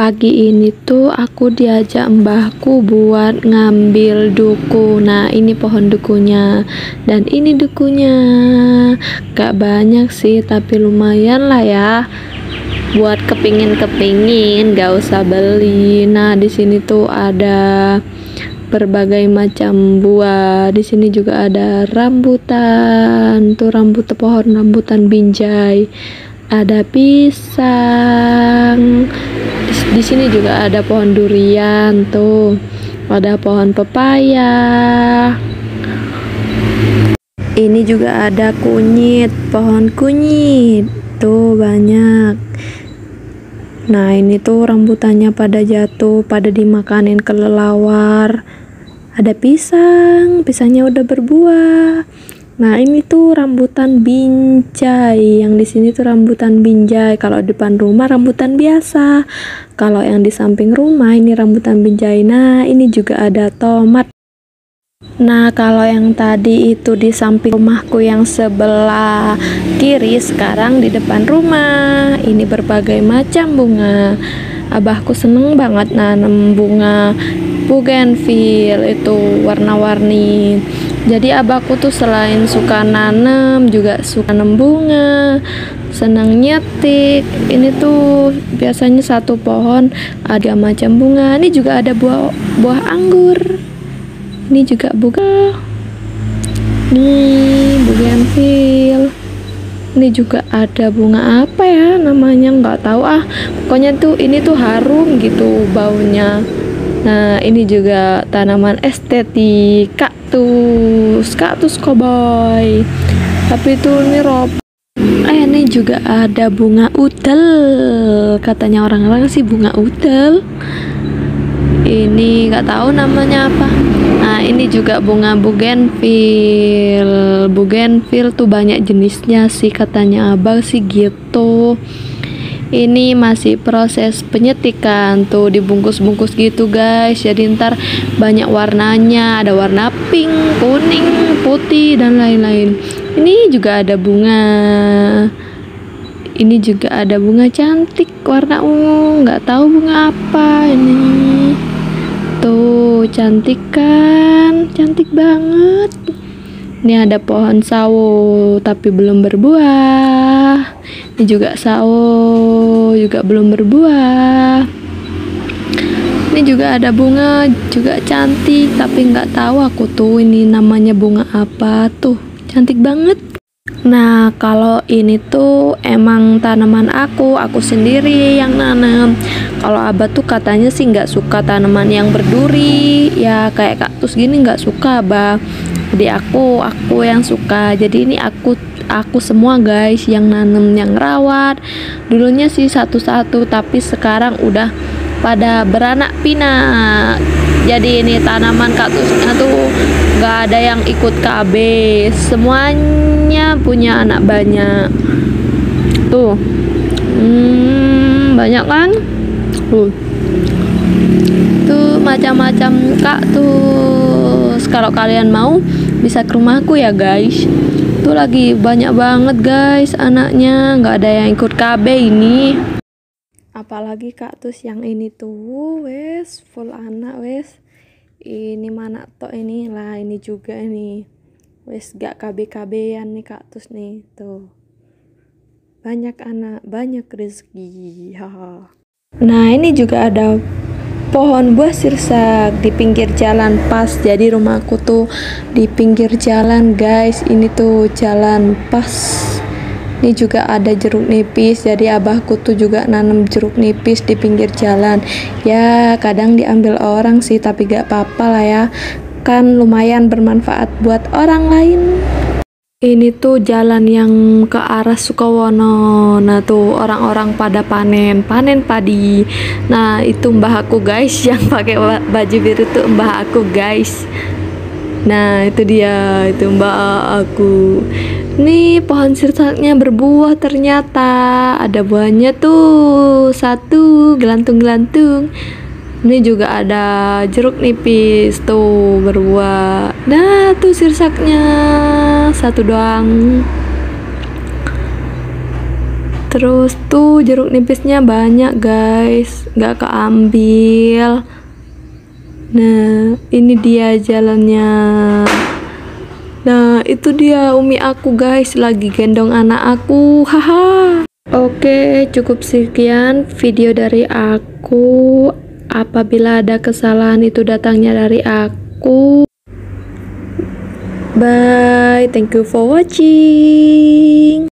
Pagi ini tuh aku diajak mbahku buat ngambil duku. Nah, ini pohon dukunya. Dan ini dukunya. Gak banyak sih, tapi lumayan lah ya. Buat kepingin-kepingin, gak usah beli. Nah, di sini tuh ada berbagai macam buah. Di sini juga ada rambutan. Tuh rambut pohon rambutan binjai. Ada pisang di, sini juga ada pohon durian tuh. Ada pohon pepaya. Ini juga ada kunyit pohon kunyit. Tuh banyak. Nah ini tuh rambutannya pada jatuh pada dimakanin kelelawar. Ada pisang pisangnya udah berbuah Nah, ini tuh rambutan binjai. Yang di sini tuh rambutan binjai. Kalau depan rumah rambutan biasa. Kalau yang di samping rumah ini rambutan binjai. Nah, ini juga ada tomat. Nah, kalau yang tadi itu di samping rumahku yang sebelah kiri, sekarang di depan rumah. Ini berbagai macam bunga. Abahku seneng banget nanam bunga bougainville itu warna-warni jadi abahku tuh selain suka nanam juga suka nanam bunga senang nyetik. Ini tuh biasanya satu pohon ada macam bunga. Ini juga ada buah buah anggur. Ini juga bunga. Nih bougainville ini juga ada bunga apa ya namanya? Nggak tahu. Ah pokoknya tuh ini tuh harum gitu baunya. Nah ini juga tanaman estetika kaktus kaktus koboi tapi itu ini rob eh ini juga ada bunga udel katanya orang-orang sih bunga udel ini nggak tahu namanya apa. Nah ini juga bunga bougainville. Bougainville tuh banyak jenisnya sih katanya abang sih gitu ini masih proses penyetikan tuh dibungkus-bungkus gitu guys. Jadi ntar banyak warnanya. Ada warna pink kuning putih dan lain-lain. Ini juga ada bunga. Ini juga ada bunga cantik warna ungu. Nggak tahu bunga apa ini. Tuh cantik kan? Cantik banget. Ini ada pohon sawo tapi belum berbuah ini juga sawo juga belum berbuah. Ini juga ada bunga juga cantik tapi nggak tahu aku tuh ini namanya bunga apa tuh. Cantik banget. Nah, kalau ini tuh emang tanaman aku, aku sendiri yang nanam. Kalau abah tuh katanya sih nggak suka tanaman yang berduri, ya kayak kaktus gini nggak suka, abah. Jadi aku aku yang suka. Jadi ini aku aku semua guys yang nanem yang rawat dulunya sih satu-satu tapi sekarang udah pada beranak pinak. Jadi ini tanaman kaktusnya tuh nggak ada yang ikut KB semuanya punya anak banyak. Tuh. Hmm, banyak kan? Tuh. Tuh macam-macam kak tuh kalau kalian mau bisa ke rumahku ya guys. Tuh lagi banyak banget guys anaknya. Nggak ada yang ikut KB ini. Apalagi kaktus yang ini tuh wes full anak wes. Ini mana toh ini? Lah ini juga ini wes gak KB KBan nih kaktus nih tuh. Banyak anak banyak rezeki haha. Nah ini juga ada pohon buah sirsak di pinggir jalan pas. Jadi rumahku tuh di pinggir jalan guys. Ini tuh jalan pas. Ini juga ada jeruk nipis. Jadi abahku tuh juga nanam jeruk nipis di pinggir jalan. Ya kadang diambil orang sih tapi gak apa-apa lah ya. Kan lumayan bermanfaat buat orang lain ini tuh jalan yang ke arah Sukowono. Nah tuh orang-orang pada panen panen padi. Nah itu mbah aku guys yang pakai baju biru tuh mbah aku guys. Nah itu dia itu mbah aku. Nih pohon sirsaknya berbuah ternyata. Ada buahnya tuh satu gelantung-gelantung ini juga ada jeruk nipis tuh berbuah. Nah tuh sirsaknya. Satu doang. Terus tuh jeruk nipisnya banyak guys. Nggak keambil. Nah ini dia jalannya. Nah itu dia umi aku guys. Lagi gendong anak aku. Haha. Oke cukup sekian video dari aku apabila ada kesalahan itu datangnya dari aku. Bye. Thank you for watching